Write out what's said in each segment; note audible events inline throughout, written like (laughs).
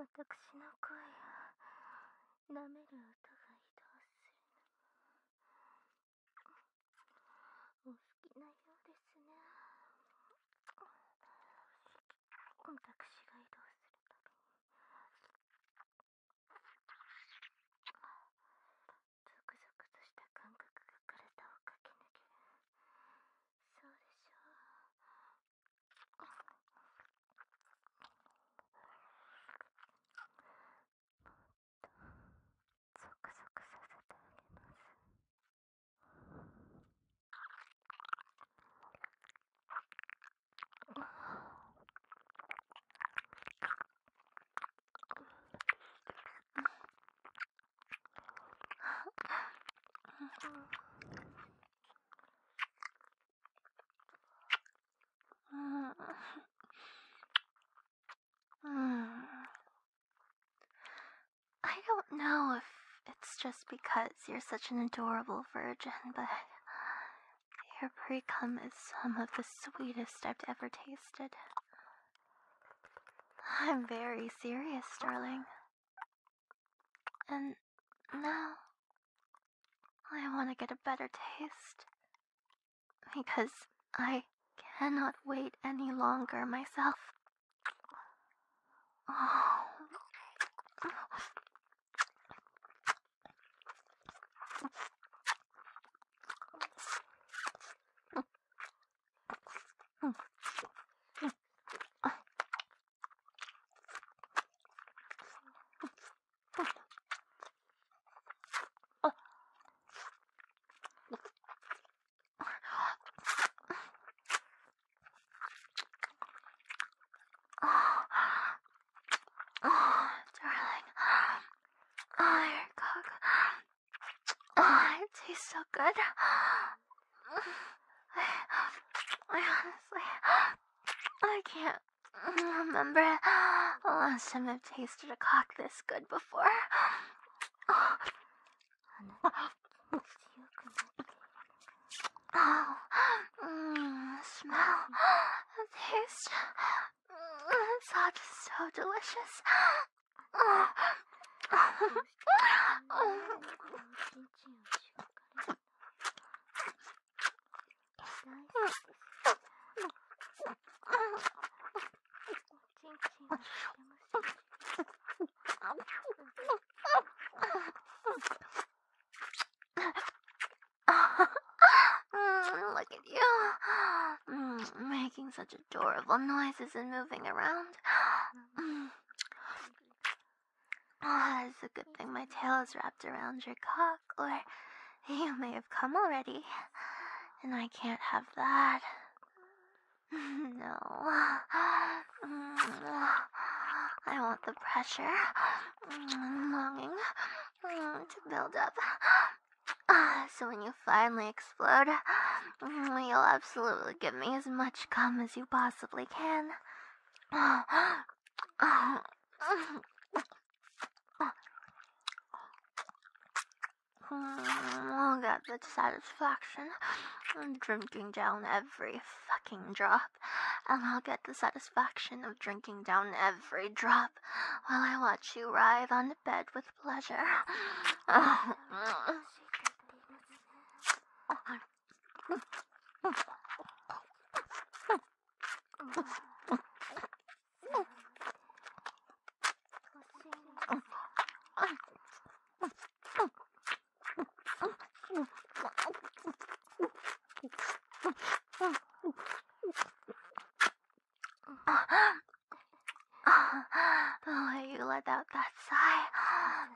私の声を舐める音が (sighs) I don't know if it's just because you're such an adorable virgin, but your pre cum is some of the sweetest I've ever tasted. I'm very serious, darling. And now I want to get a better taste. Because I cannot wait any longer myself. Oh. Oh, oh, darling. Oh, your cock. Oh, it I, honestly, I can't remember the last time I've tasted a cock this good before. Oh, smell, taste. It's all just so delicious. Oh. Mm, Look at you. Mm, Making such adorable noises and moving around. (gasps) Oh, it's a good thing my tail is wrapped around your cock, or you may have come already. And I can't have that. (laughs) No. I want the pressure, mm, longing to build up. (sighs) So when you finally explode, you'll absolutely give me as much cum as you possibly can. Oh, I'll get the satisfaction of drinking down every fucking drop, and I'll get the satisfaction of drinking down every drop while I watch you writhe on the bed with pleasure. The you let out that sigh,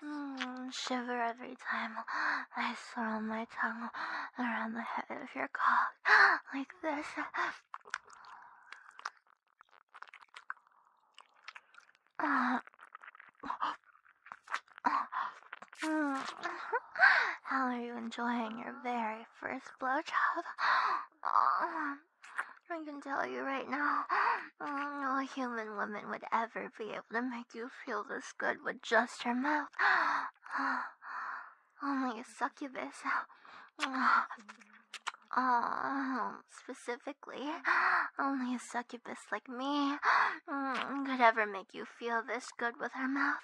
mm, shiver every time (gasps) I swirl my tongue around the head of your cock (gasps) like this. (gasps) How are you enjoying your very first blowjob? I can tell you right now, no human woman would ever be able to make you feel this good with just her mouth. (gasps) Only a succubus. (gasps) Oh, specifically, only a succubus like me mm, could ever make you feel this good with her mouth.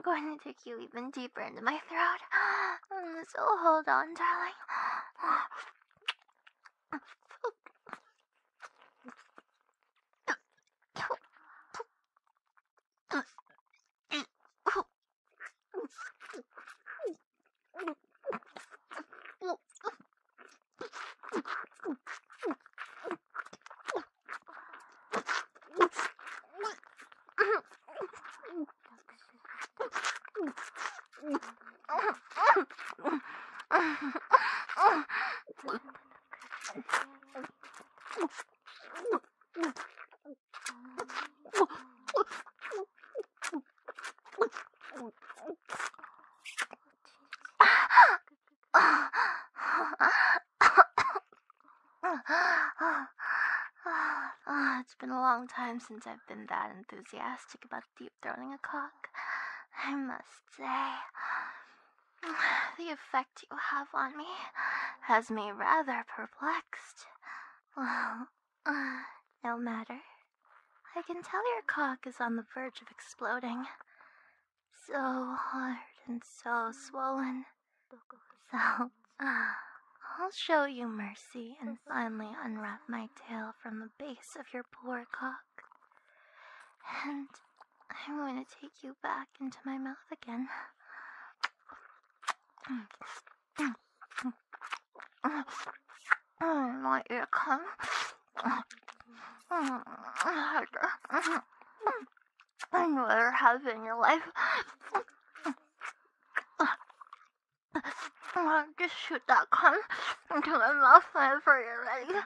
I'm going to take you even deeper into my throat. (gasps) Mm, so hold on, darling. Ah, it's been a long time since I've been that enthusiastic about deep throating a cock. I must say, (sighs) the effect you have on me has me rather perplexed. Well, (sighs) no matter. I can tell your cock is on the verge of exploding. So hard and so swollen. So, (sighs) I'll show you mercy and mm-hmm. finally unwrap my tail from the base of your poor cock. And I'm going to take you back into my mouth again. I want you to come. Harder. And whatever have in your life. Just shoot that cum into my mouth whenever you're ready.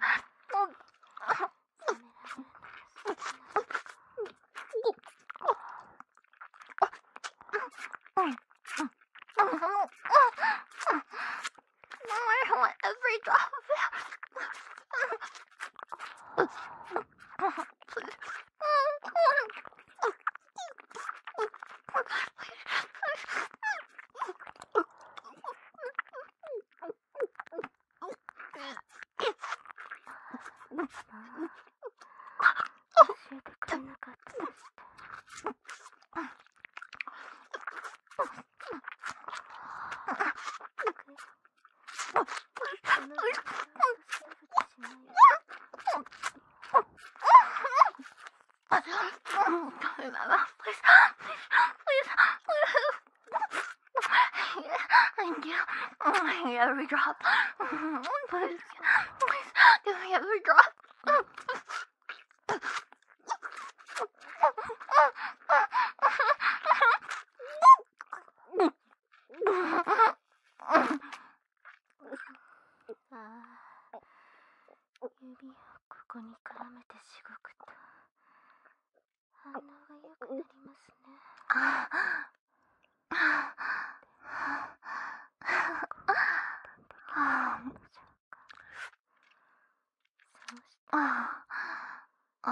(sighs)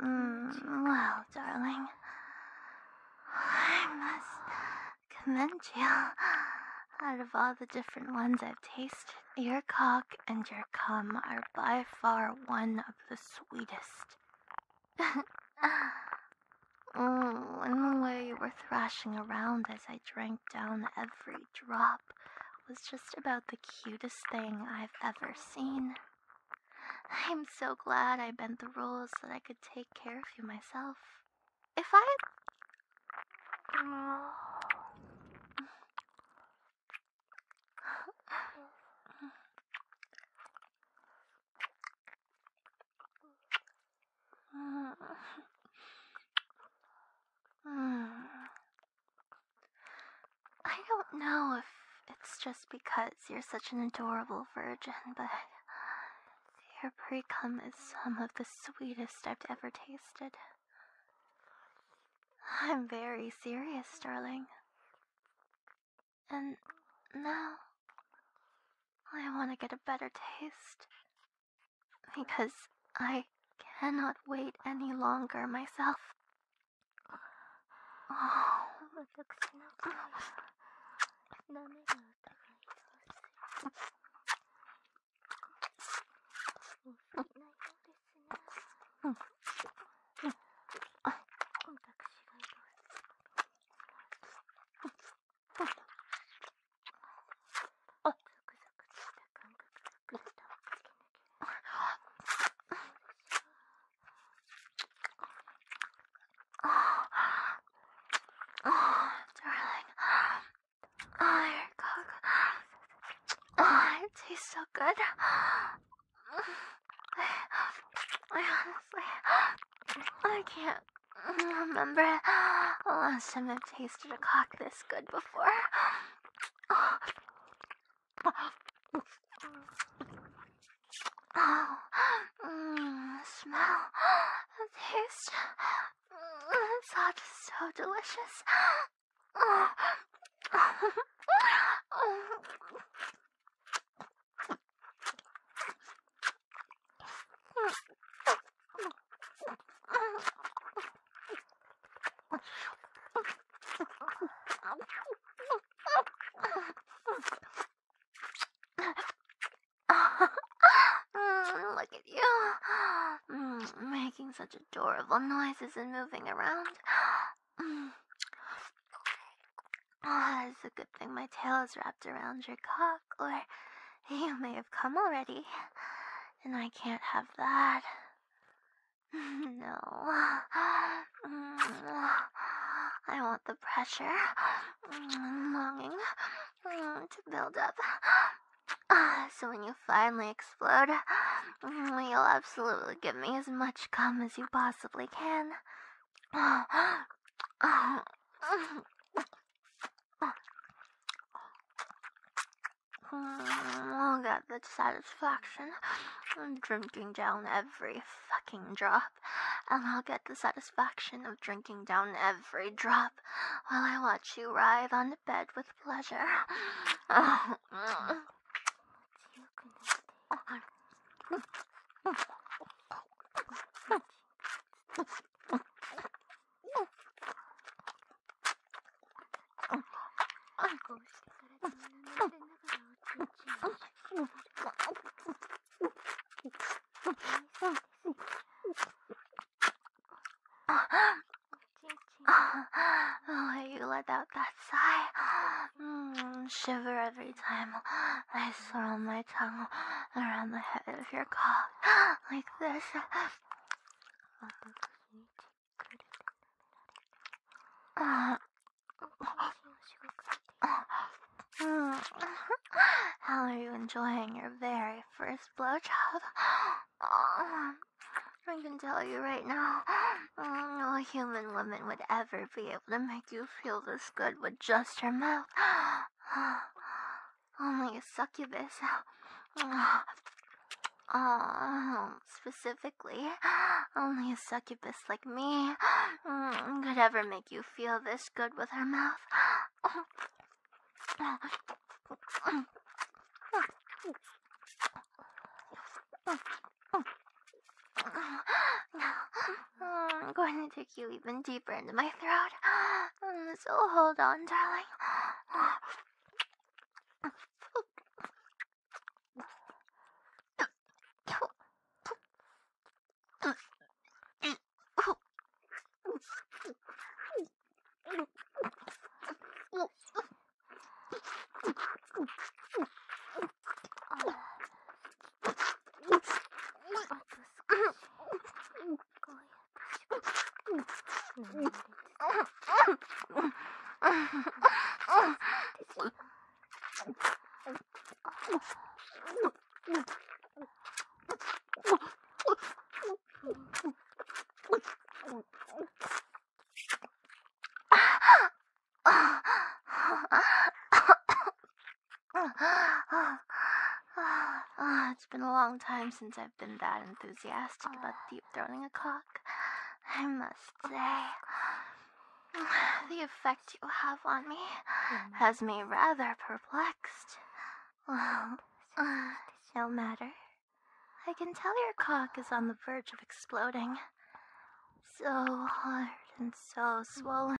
Mm, well, darling, I must commend you. Out of all the different ones I've tasted, your cock and your cum are by far one of the sweetest. (laughs) mm, and the way you were thrashing around as I drank down every drop was just about the cutest thing I've ever seen. I'm so glad I bent the rules so that I could take care of you myself. If I. I don't know if it's just because you're such an adorable virgin, but your pre cum is some of the sweetest I've ever tasted. I'm very serious, darling. And now I want to get a better taste. Because I cannot wait any longer myself. Oh. Tastes so good. I, honestly, I can't remember the last time I've tasted a cock this good before. Oh, mm, smell, taste, it's all just so delicious. Oh. Mm, Look at you. Mm, making such adorable noises and moving around. (gasps) Ah, it's a good thing my tail is wrapped around your cock, or you may have come already. And I can't have that. (laughs) No. I want the pressure (sniffs) longing to build up. Ah, So when you finally explode, (sighs) you'll absolutely give me as much cum as you possibly can. I'll get the satisfaction of drinking down every fucking drop. And I'll get the satisfaction of drinking down every drop while I watch you writhe on the bed with pleasure. (sighs) (laughs) (laughs) あ、こうしてから体に斜めて if you're (gasps) like this. (laughs) How are you enjoying your very first blowjob? (gasps) I can tell you right now, (gasps) no human woman would ever be able to make you feel this good with just her mouth. Only a succubus. (sighs) (sighs) Oh, (laughs) specifically, (gasps) only a succubus like me (gasps) mm, could ever make you feel this good with her mouth. (coughs) I'm going to take you even deeper into my throat. (gasps) So hold on, darling. Been a long time since I've been that enthusiastic about ah. deep throating a cock. I must say, (sighs) the effect you have on me mm. has me rather perplexed. Well, (sighs) no matter. I can tell your cock is on the verge of exploding. So hard and so mm. swollen.